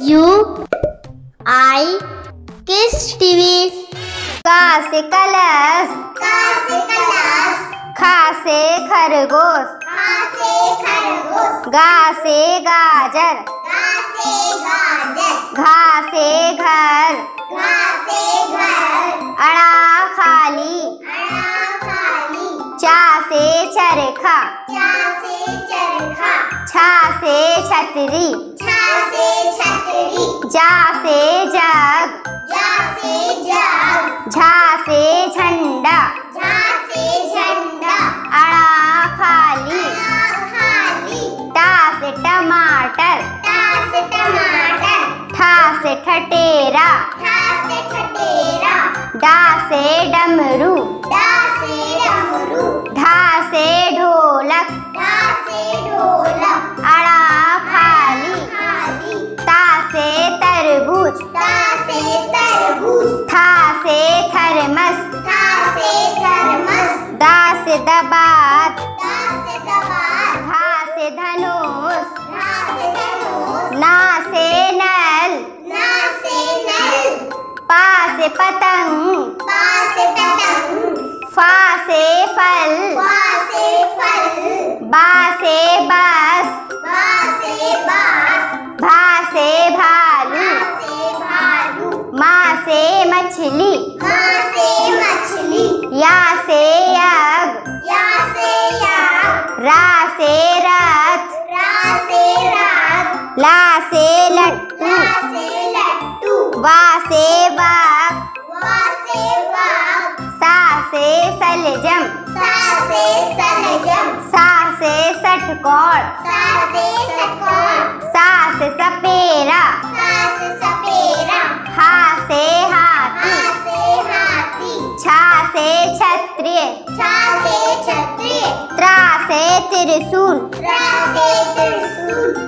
You आई किस TV? का से कलश। का से कलश। खा से खरगोश। खा से खरगोश। गा से गाजर। गा से गाजर। घा से घर। घा से घर। अड़ा खाली। अड़ा खाली। चा से चरखा। चा से चरखा। छा से छतरी। झा से झंडा। झा से झंडा। अड़ा खाली खाली टा से टमाटर। टा से टमाटर। ठा से ठटेरा। ठा से ठटेरा। डा से डमरू। डा से दबात से धा से धनुष धा से धनुष ना से नल ना से नल पा से पतंग। पा से पतंग। फा से फल। पा से फल। बा से बा रा से रथ रा से रात। ला से लट्टू। ला से लट्टू। वा से बाग वा से बाग सा से सलजम। सा से सलजम। सा से सटकोर सा से सकोर सा से सपेरा। सा से सपेरा। हा से हाथी। हा से हाथी। छा से क्षत्रिय। छा से क्षत्रिय त्रा से